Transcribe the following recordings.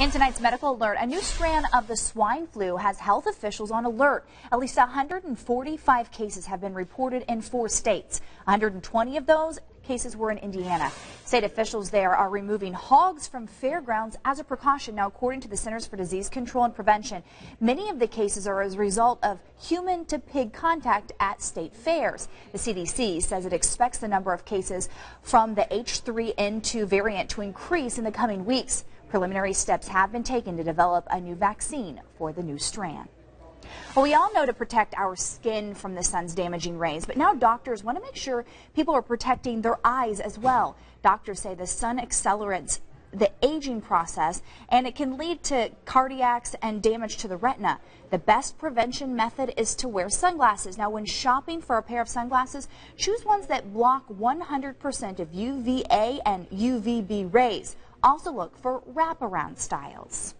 In tonight's medical alert, a new strand of the swine flu has health officials on alert. At least 145 cases have been reported in four states. 120 of those cases were in Indiana. State officials there are removing hogs from fairgrounds as a precaution. Now, according to the Centers for Disease Control and Prevention, many of the cases are as a result of human to pig contact at state fairs. The CDC says it expects the number of cases from the H3N2 variant to increase in the coming weeks. Preliminary steps have been taken to develop a new vaccine for the new strand. Well, we all know to protect our skin from the sun's damaging rays, but now doctors want to make sure people are protecting their eyes as well. Doctors say the sun accelerates the aging process and it can lead to cataracts and damage to the retina. The best prevention method is to wear sunglasses. Now, when shopping for a pair of sunglasses, choose ones that block 100% of UVA and UVB rays. Also look for wraparound styles.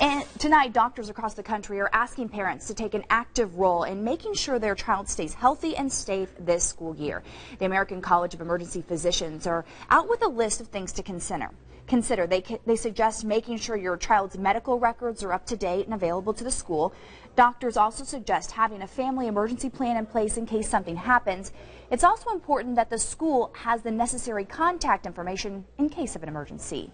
And tonight, doctors across the country are asking parents to take an active role in making sure their child stays healthy and safe this school year. The American College of Emergency Physicians are out with a list of things to consider. Consider they they suggest making sure your child's medical records are up to date and available to the school. Doctors also suggest having a family emergency plan in place in case something happens. It's also important that the school has the necessary contact information in case of an emergency.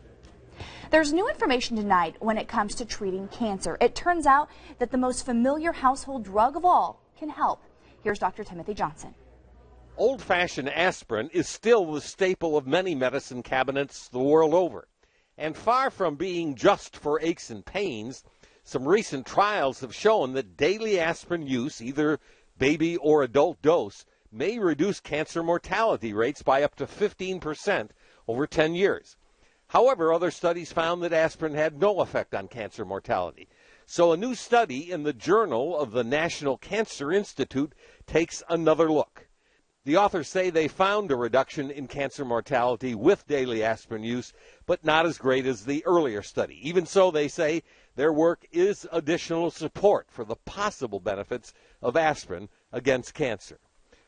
There's new information tonight when it comes to treating cancer. It turns out that the most familiar household drug of all can help. Here's Dr. Timothy Johnson. Old fashioned aspirin is still the staple of many medicine cabinets the world over. And far from being just for aches and pains, some recent trials have shown that daily aspirin use, either baby or adult dose, may reduce cancer mortality rates by up to 15% over 10 years. However, other studies found that aspirin had no effect on cancer mortality. So a new study in the Journal of the National Cancer Institute takes another look. The authors say they found a reduction in cancer mortality with daily aspirin use, but not as great as the earlier study. Even so, they say their work is additional support for the possible benefits of aspirin against cancer.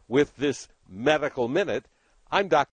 With this medical minute, I'm Dr.